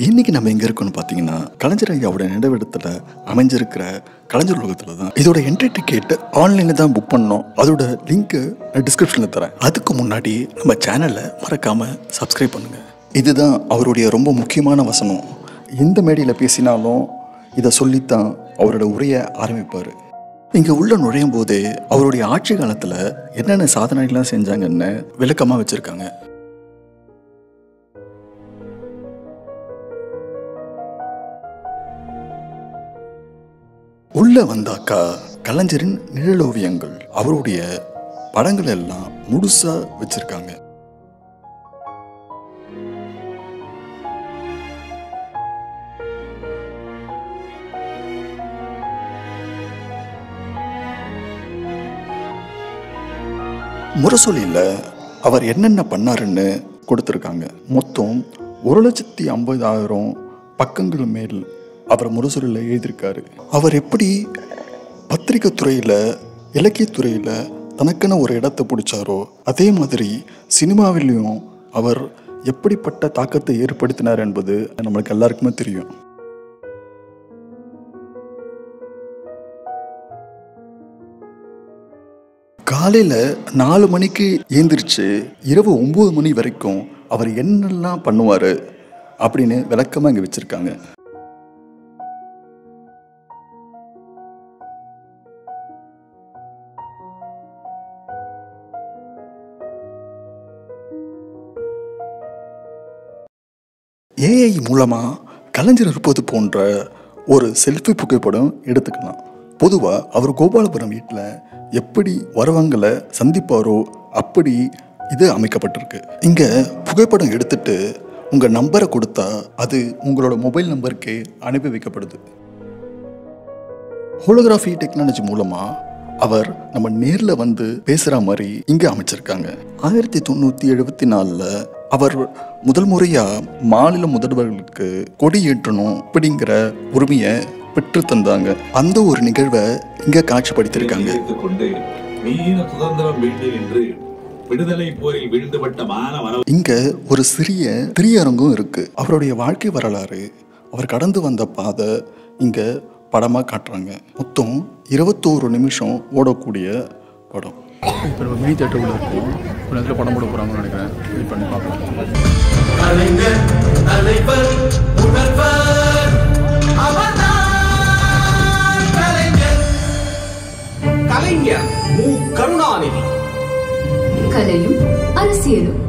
இன்னைக்கு நம்ம எங்க இருக்கோம்னு பார்த்தீங்கன்னா கலைஞர் ஐயாவோட நினைவிடத்துல அமைஞ்சிருக்கிற கலைஞர் உலகத்துல தான். இதோட என்ட்ரி டிக்கெட் ஆன்லைன்ல தான் புக் பண்ணோம். அதோட லிங்க் டிஸ்கிரிப்ஷன்ல தரேன். அதுக்கு முன்னாடி நம்ம சேனலை மறக்காம சப்ஸ்கிரைப் பண்ணுங்க. இதுதான் அவருடைய ரொம்ப முக்கியமான வசனம். எந்த மேடையில் பேசினாலும் இதை சொல்லித்தான் அவரோட உரையை ஆரம்பிப்பார். இங்கே உள்ள நுழையும் போதே அவருடைய ஆட்சி காலத்தில் என்னென்ன சாதனைகள்லாம் செஞ்சாங்கன்னு விளக்கமாக வச்சுருக்காங்க. உள்ள வந்தாக்கா கலைஞரின் நிழலோவியங்கள். அவருடைய படங்கள் எல்லாம் முழுசாக வச்சிருக்காங்க. முரசொலியில் அவர் என்னென்ன பண்ணாருன்னு கொடுத்துருக்காங்க. மொத்தம் ஒரு லட்சத்தி ஐம்பதாயிரம் பக்கங்கள் மேல் அவர் முரசொலில் எழுதியிருக்காரு. அவர் எப்படி பத்திரிகை துறையில் இலக்கியத்துறையில் தனக்குன்னு ஒரு இடத்தை பிடிச்சாரோ அதே மாதிரி சினிமாவிலையும் அவர் எப்படிப்பட்ட தாக்கத்தை ஏற்படுத்தினார் என்பது நம்மளுக்கு எல்லாருக்குமே தெரியும். காலையில் நாலு மணிக்கு ஏந்திரிச்சு இரவு ஒம்பது மணி வரைக்கும் அவர் என்னெல்லாம் பண்ணுவார் அப்படின்னு விளக்கமாக இங்கே வச்சுருக்காங்க. ஏஐ மூலமாக கலைஞர் இருப்பது போன்ற ஒரு செல்ஃபி புகைப்படம் எடுத்துக்கலாம். பொதுவாக அவர் கோபாலபுரம் வீட்டில் எப்படி வரவங்களை சந்திப்பாரோ அப்படி இது அமைக்கப்பட்டிருக்கு. இங்கே புகைப்படம் எடுத்துட்டு உங்கள் நம்பரை கொடுத்தா அது உங்களோட மொபைல் நம்பருக்கே அனுப்பி வைக்கப்படுது. ஹோலோகிராஃபி டெக்னாலஜி மூலமாக அவர் நம்ம நேரில் வந்து பேசுகிற மாதிரி இங்கே அமைச்சிருக்காங்க. ஆயிரத்தி தொண்ணூற்றி எழுபத்தி நாலில் அவர் முதல் முறையாக மாநில முதல்வர்களுக்கு கொடி ஏற்றணும் அப்படிங்கிற உரிமையை பெற்று தந்தாங்க. அந்த ஒரு நிகழ்வை இங்கே காட்சிப்படுத்தியிருக்காங்க. விடுதலை போரில் வீழ்ந்துபட்ட மாணவ இங்க ஒரு சிறிய திரையரங்கம் இருக்கு. அவருடைய வாழ்க்கை வரலாறு அவர் கடந்து வந்த பாதை இங்க படமா காட்டுறாங்க. மொத்தம் இருபத்தோரு நிமிஷம் ஓடக்கூடிய படம். இப்போ நம்ம மினி தேட்டர் உள்ள இருக்கோம். ஒரு நேரத்தில் படம் போட போகிறாங்கன்னு நினைக்கிறேன். வெயிட் பண்ணி பார்க்கலாம் கலைஞர் மு கருணாநிதி கலையும் அரசியலும்.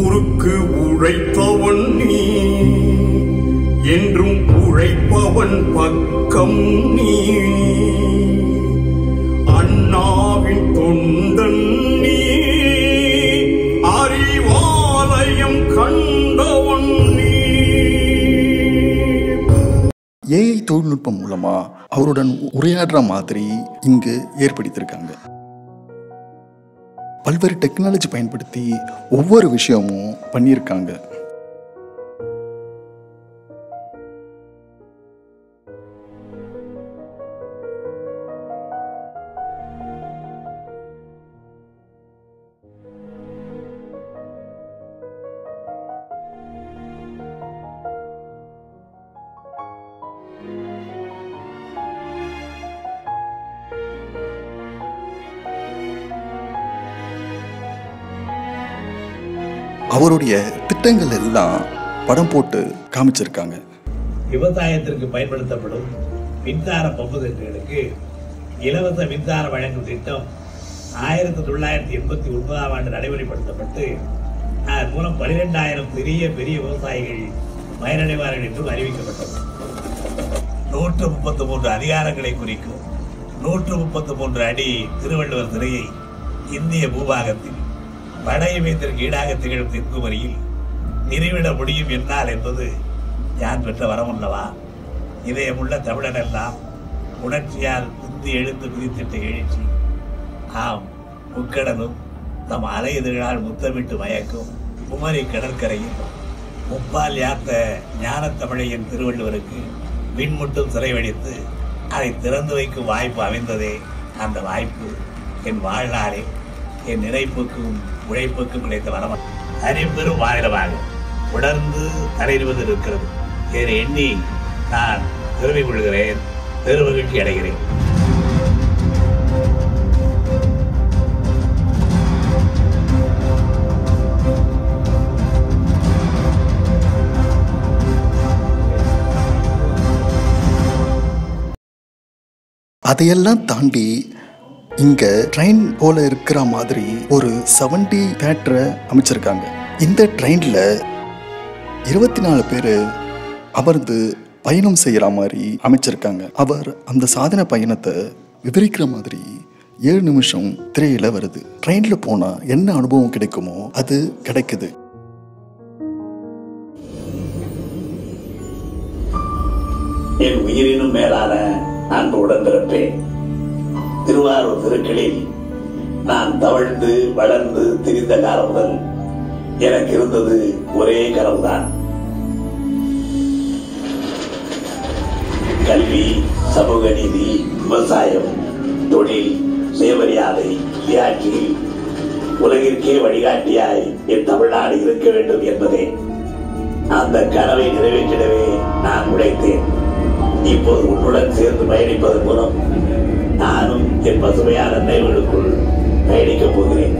ஊருக்கு உழைப்பவன் நீ. என்றும் உழைப்பவன் பக்கம் நீ. அண்ணாவின் தொண்டன் நீ. அறிவாலயம் கண்டவன் நீ. ஏஐ தொழில்நுட்பம் மூலமா அவருடன் உரையாடுற மாதிரி இங்கு ஏற்படுத்தியிருக்காங்க. பல்வேறு டெக்னாலஜி பயன்படுத்தி ஒவ்வொரு விஷயமும் பண்ணியிருக்காங்க. அவருடைய திட்டங்கள் எல்லாம் படம் போட்டு காமிச்சிருக்காங்க. விவசாயத்திற்கு பயன்படுத்தப்படும் மின்சார பம்பு செட்டுகளுக்கு இலவச மின்சாரம் வழங்கும் திட்டம் ஆயிரத்தி தொள்ளாயிரத்தி எண்பத்தி ஒன்பதாம் ஆண்டு நடைமுறைப்படுத்தப்பட்டு அதன் மூலம் பனிரெண்டாயிரம் சிறிய பெரிய விவசாயிகள் பயனடைவார்கள் என்றும் அறிவிக்கப்பட்டது. நூற்று முப்பத்தி மூன்று அதிகாரங்களை குறிக்கும் நூற்று முப்பத்தி மூன்று அடி திருவள்ளுவர் சிலையை இந்திய பூபாகத்தில் வடையமைத்திற்கு ஈடாக திகழும் தென்குமரியில் நிறைவிட முடியும் என்னால் என்பது யான் பெற்ற வரமுள்ளவா இதயமுள்ள தமிழரெல்லாம் உணர்ச்சியால் குந்தி எழுந்து குதித்திட்ட எழுச்சி. ஆம் முக்கடலும் தம் அலையதிர்களால் முத்தமிட்டு மயக்கும் குமரி கடற்கரையில் முப்பால் யாத்த ஞானத்தமிழையின் திருவள்ளுவருக்கு விண்முட்டும் சிறைவடித்து அதை திறந்து வைக்கும் வாய்ப்பு அமைந்ததே அந்த வாய்ப்பு. என் வாழ்நாளே என் நினைப்புக்கும் உழைப்புக்கும் கிடைத்த வரமா அறிபெரும் மாநிலமாக உடர்ந்து தலையிடுவது இருக்கிறது என எண்ணி நான் பெருமை கொள்கிறேன் பெருமகிழ்ச்சி அடைகிறேன். அதையெல்லாம் தாண்டி இங்க ட்ரெயின் போல இருக்கிற மாதிரி ஒரு செவன்டி தேட்டரை அமைச்சிருக்காங்க. இந்த ட்ரெயின்ல இருபத்தி நாலு பேர் அமர்ந்து பயணம் செய்யற மாதிரி அமைச்சிருக்காங்க. அவர் அந்த சாதனை பயணத்தை விவரிக்கிற மாதிரி ஏழு நிமிஷம் திரையில வருது. ட்ரெயின்ல போனா என்ன அனுபவம் கிடைக்குமோ அது கிடைக்குது. என் உயிரினும் மேலான நான் உடன்பிறப்பேன் திருவாரூர் தெருக்களில் நான் தவழ்ந்து வளர்ந்து திரிந்த காலம் முதல் எனக்கு இருந்தது ஒரே கனவுதான். கல்வி சமூக நீதி விவசாயம் தொழில் சுயமரியாதை விளையாட்டில் உலகிற்கே வழிகாட்டியாய் என் தமிழ்நாடு இருக்க வேண்டும் என்பதே. அந்த கனவை நிறைவேற்றிடவே நான் உழைத்தேன். இப்போது உன்னுடன் சேர்ந்து பயணிப்பதன் மூலம் நானும் என் பசுமையான நினைவுகளுக்குள் பயணிக்கப் போகிறேன்.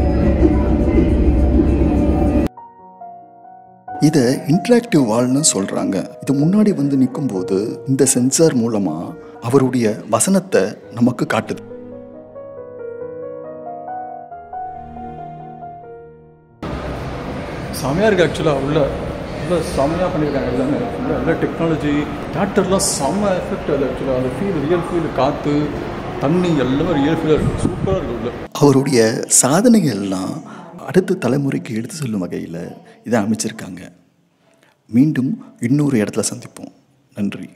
இதை இன்டராக்டிவ் வால்னு சொல்றாங்க. இது முன்னாடி வந்து நிற்கும்போது இந்த சென்சார் மூலமா அவருடைய வசனத்தை நமக்கு காட்டுது. செமையாக இருக்குது ஆக்சுவலாக உள்ள உள்ள செம்மையாக பண்ணியிருக்காங்க எல்லாமே. ஃபுல்லாக எல்லா டெக்னாலஜி தேட்டர்லாம் செம்ம எஃபெக்ட் அது ஆக்சுவலாக அந்த ஃபீல் ரியல் ஃபீல் காற்று தண்ணி எல்லாமே ரியல் ஃபீலாக இருக்குது சூப்பராக இருக்குது உள்ள. அவருடைய சாதனைகள் எல்லாம் அடுத்த தலைமுறைக்கு எடுத்து சொல்லும் வகையில் இதை அமைச்சிருக்காங்க. மீண்டும் இன்னொரு இடத்துல சந்திப்போம். நன்றி.